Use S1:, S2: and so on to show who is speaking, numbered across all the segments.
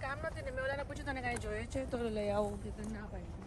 S1: કામ નથી ને મેં ઓલાને પૂછ્યું, તને કાંઈ જોઈએ છે? તો લઈ આવું કે ના પાડી.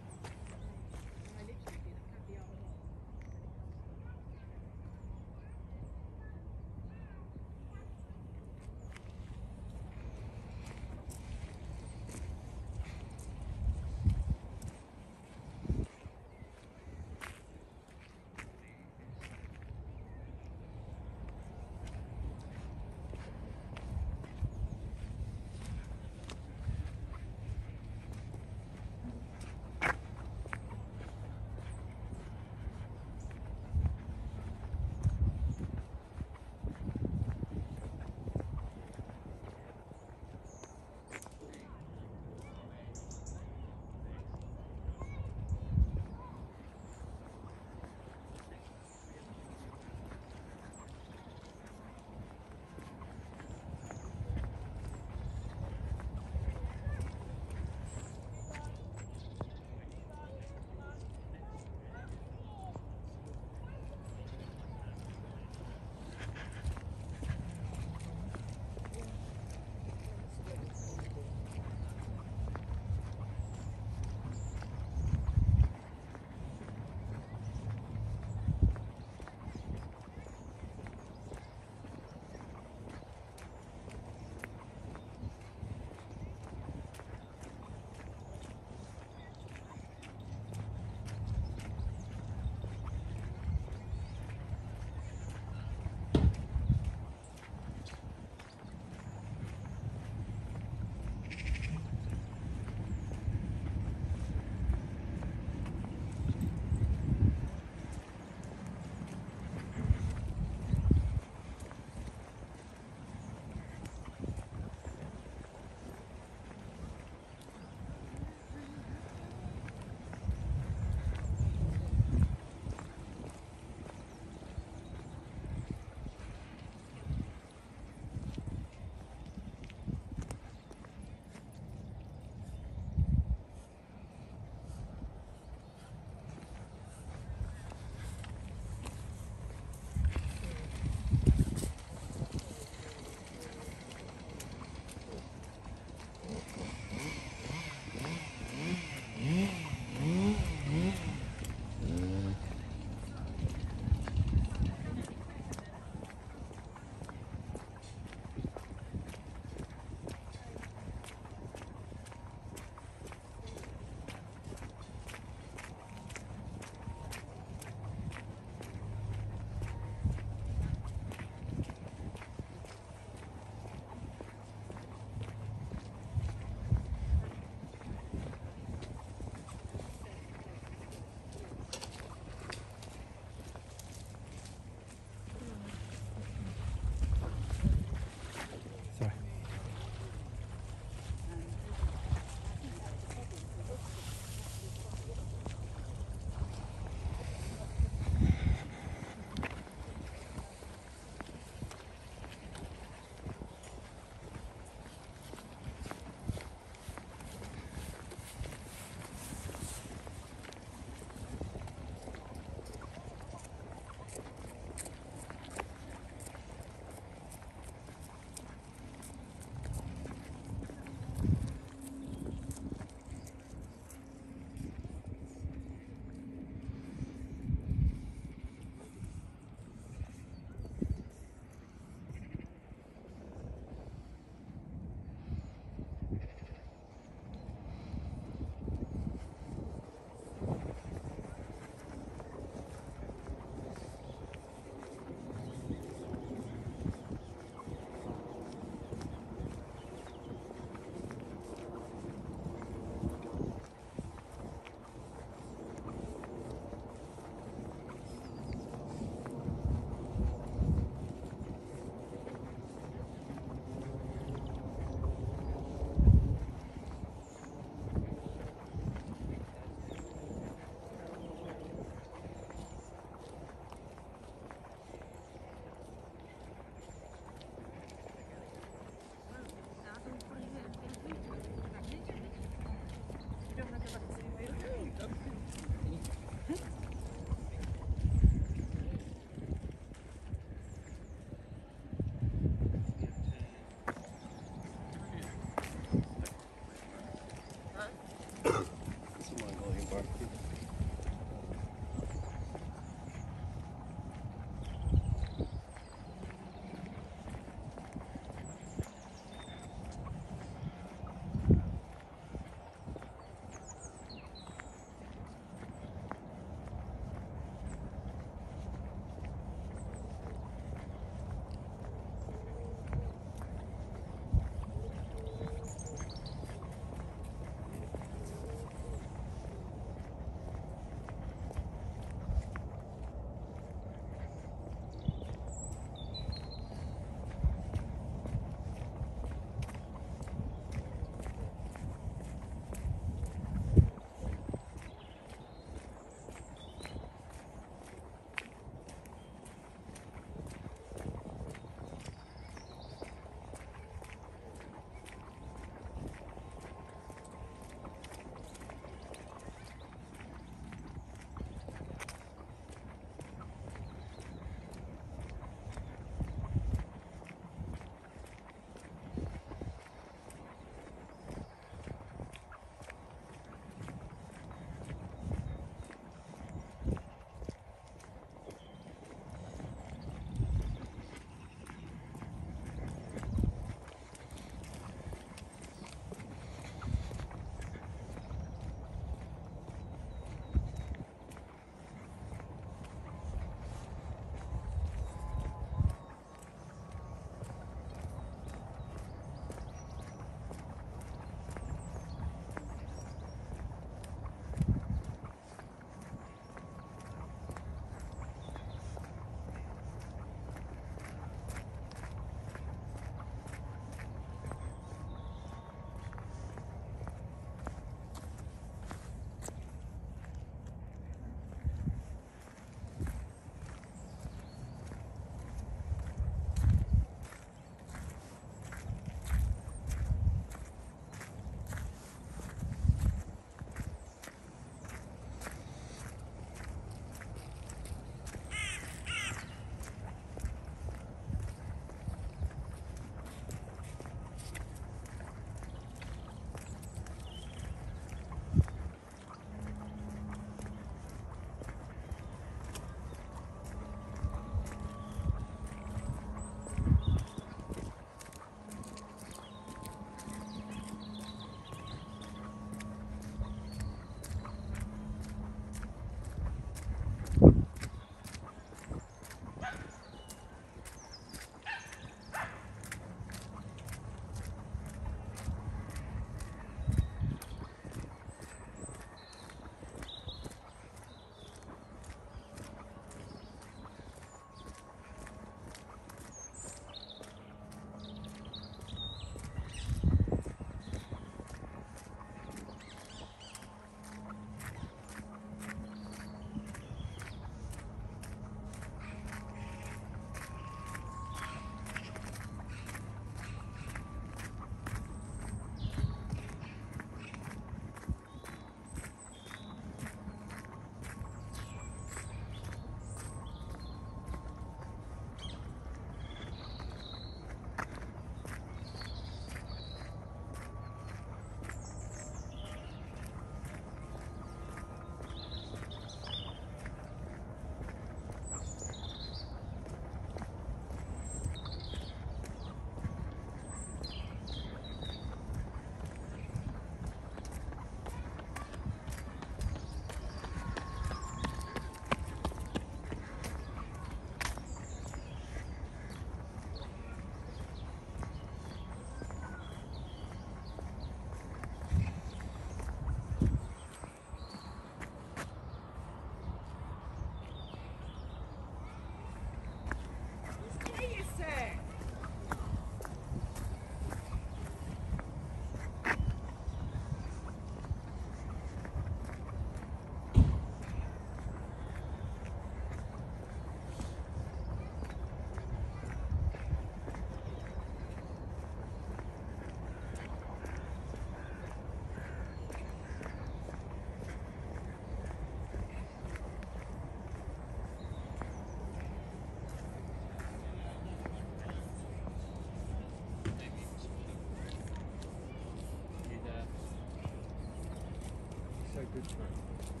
S2: Good time.